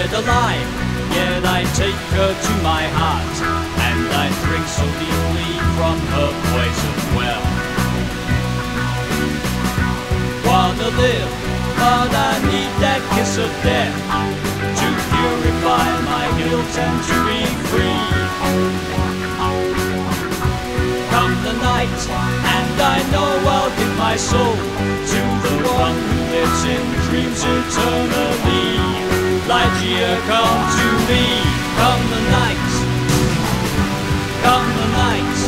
dead alive. Yet I take her to my heart, and I drink so deeply from her poison well. Wanna live, but I need that kiss of death to purify my guilt and to be free. Come the night, and I know I'll give my soul to the one who lives in dreams eternally. Ligeia, come to me. Come the night. Come the night.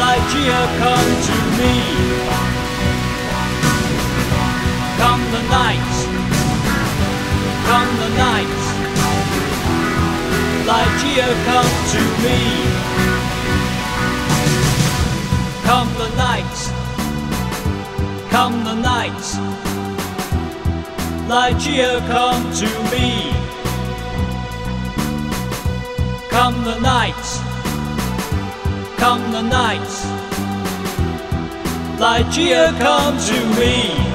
Ligeia, come to me. Come the night. Come the night. Ligeia, come to me. Come the night. Come the night. Ligeia, come to me. Come the night, come the night. Ligeia, come to me.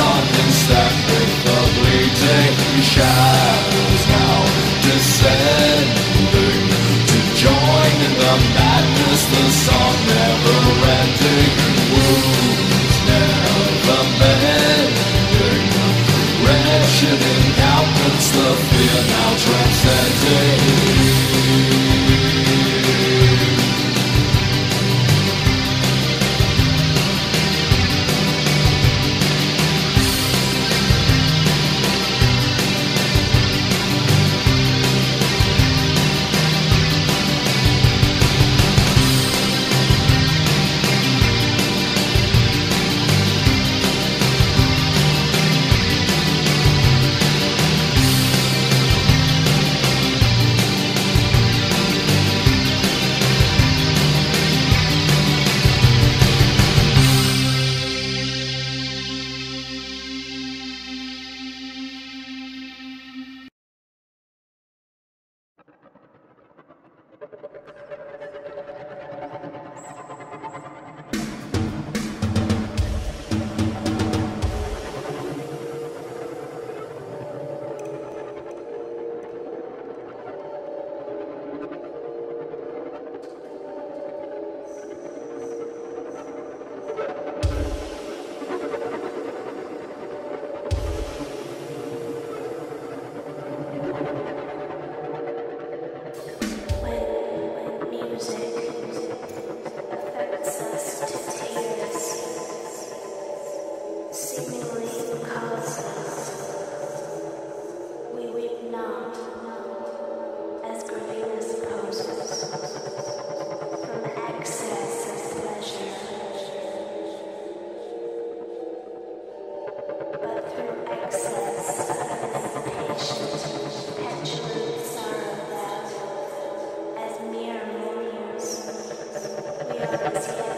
Reason and with the bleeding shadows Gracias.